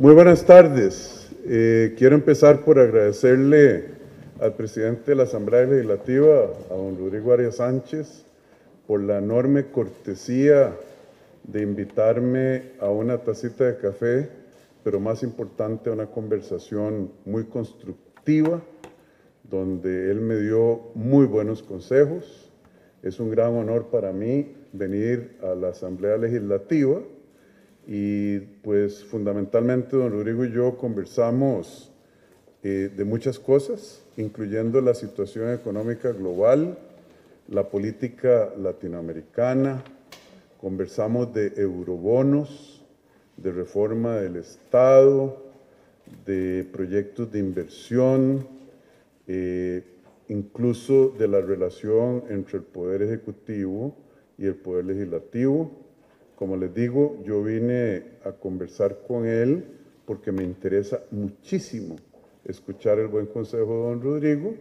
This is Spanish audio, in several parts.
Muy buenas tardes. Eh, quiero empezar por agradecerle al presidente de la Asamblea Legislativa, a don Rodrigo Arias Sánchez, por la enorme cortesía de invitarme a una tacita de café, pero más importante, a una conversación muy constructiva, donde él me dio muy buenos consejos. Es un gran honor para mí venir a la Asamblea Legislativa y pues fundamentalmente don Rodrigo y yo conversamos eh, de muchas cosas, incluyendo la situación económica global, la política latinoamericana, conversamos de eurobonos, de reforma del Estado, de proyectos de inversión, eh, incluso de la relación entre el Poder Ejecutivo y el Poder Legislativo. Como les digo, yo vine a conversar con él porque me interesa muchísimo escuchar el buen consejo de don Rodrigo.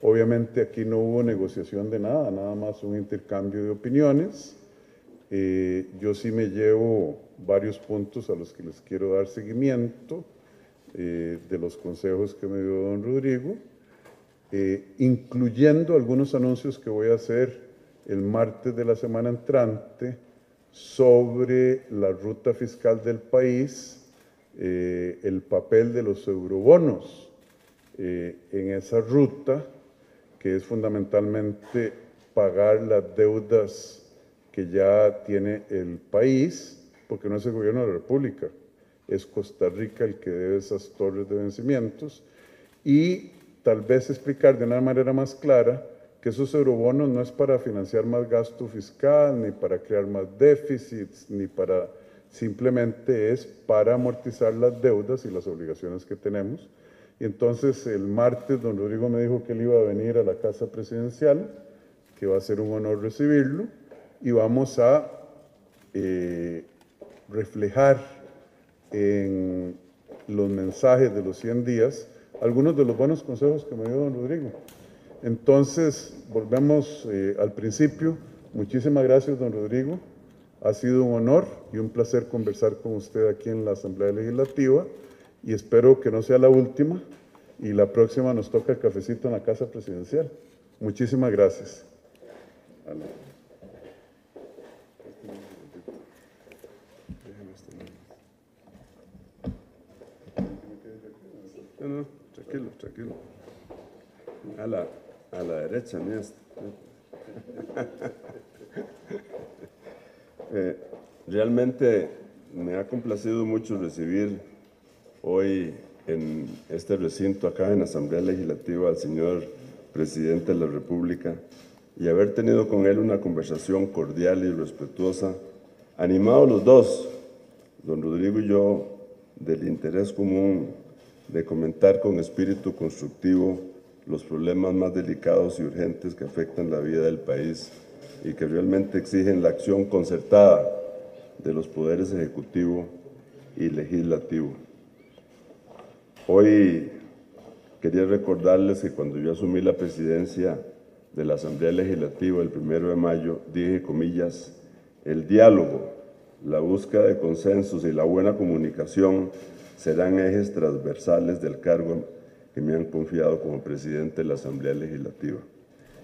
Obviamente aquí no hubo negociación de nada, nada más un intercambio de opiniones. Eh, yo sí me llevo varios puntos a los que les quiero dar seguimiento eh, de los consejos que me dio don Rodrigo, eh, incluyendo algunos anuncios que voy a hacer el martes de la semana entrante sobre la ruta fiscal del país, eh, el papel de los eurobonos eh, en esa ruta, que es fundamentalmente pagar las deudas que ya tiene el país, porque no es el gobierno de la República, es Costa Rica el que debe esas torres de vencimientos, y tal vez explicar de una manera más clara que esos eurobonos no es para financiar más gasto fiscal, ni para crear más déficits, ni para, simplemente es para amortizar las deudas y las obligaciones que tenemos. Y entonces el martes don Rodrigo me dijo que él iba a venir a la casa presidencial, que va a ser un honor recibirlo, y vamos a eh, reflejar en los mensajes de los 100 días algunos de los buenos consejos que me dio don Rodrigo. Entonces, volvemos eh, al principio. Muchísimas gracias, don Rodrigo. Ha sido un honor y un placer conversar con usted aquí en la Asamblea Legislativa y espero que no sea la última y la próxima nos toca el cafecito en la Casa Presidencial. Muchísimas gracias. tranquilo, tranquilo. A la, a la derecha mía. Eh, realmente me ha complacido mucho recibir hoy en este recinto acá en Asamblea Legislativa al señor Presidente de la República y haber tenido con él una conversación cordial y respetuosa, animados los dos, don Rodrigo y yo, del interés común de comentar con espíritu constructivo los problemas más delicados y urgentes que afectan la vida del país y que realmente exigen la acción concertada de los poderes ejecutivo y legislativo. Hoy quería recordarles que cuando yo asumí la presidencia de la Asamblea Legislativa el primero de mayo, dije, comillas, el diálogo, la búsqueda de consensos y la buena comunicación serán ejes transversales del cargo que me han confiado como presidente de la Asamblea Legislativa.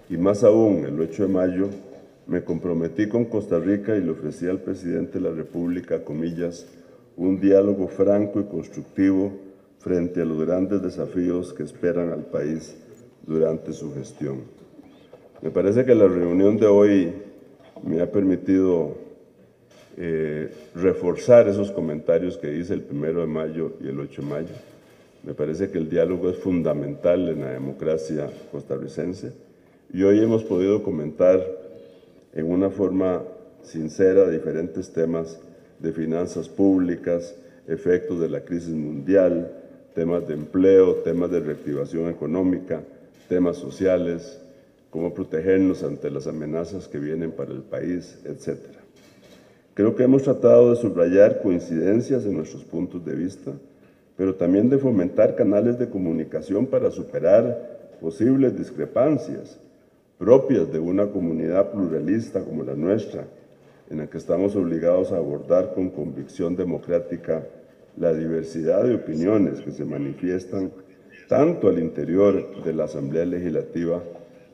Y más aún, el 8 de mayo, me comprometí con Costa Rica y le ofrecí al presidente de la República, comillas, un diálogo franco y constructivo frente a los grandes desafíos que esperan al país durante su gestión. Me parece que la reunión de hoy me ha permitido eh, reforzar esos comentarios que hice el primero de mayo y el 8 de mayo me parece que el diálogo es fundamental en la democracia costarricense y hoy hemos podido comentar en una forma sincera diferentes temas de finanzas públicas, efectos de la crisis mundial, temas de empleo, temas de reactivación económica, temas sociales, cómo protegernos ante las amenazas que vienen para el país, etc. Creo que hemos tratado de subrayar coincidencias en nuestros puntos de vista, pero también de fomentar canales de comunicación para superar posibles discrepancias propias de una comunidad pluralista como la nuestra, en la que estamos obligados a abordar con convicción democrática la diversidad de opiniones que se manifiestan tanto al interior de la Asamblea Legislativa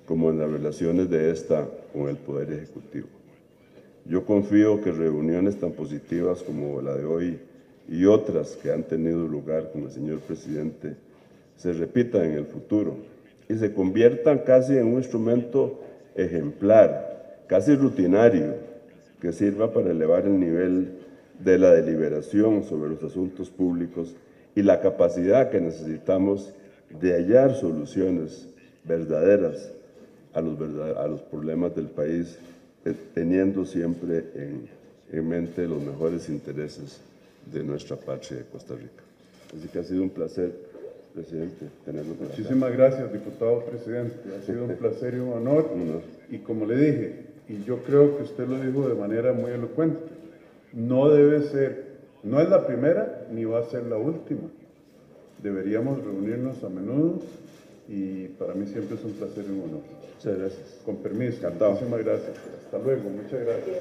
como en las relaciones de esta con el Poder Ejecutivo. Yo confío que reuniones tan positivas como la de hoy y otras que han tenido lugar con el señor presidente se repitan en el futuro y se conviertan casi en un instrumento ejemplar, casi rutinario, que sirva para elevar el nivel de la deliberación sobre los asuntos públicos y la capacidad que necesitamos de hallar soluciones verdaderas a los, problemas del país, eh, teniendo siempre en mente los mejores intereses de nuestra patria de Costa Rica. Así que ha sido un placer, presidente, tenerlo acá. Muchísimas gracias, diputado presidente. Ha sido un placer y un honor. Un honor. Y como le dije, y yo creo que usted lo dijo de manera muy elocuente, no debe ser, no es la primera ni va a ser la última. Deberíamos reunirnos a menudo y para mí siempre es un placer y un honor. Muchas gracias. Con permiso. Encantado. Muchísimas gracias. Hasta luego. Muchas gracias.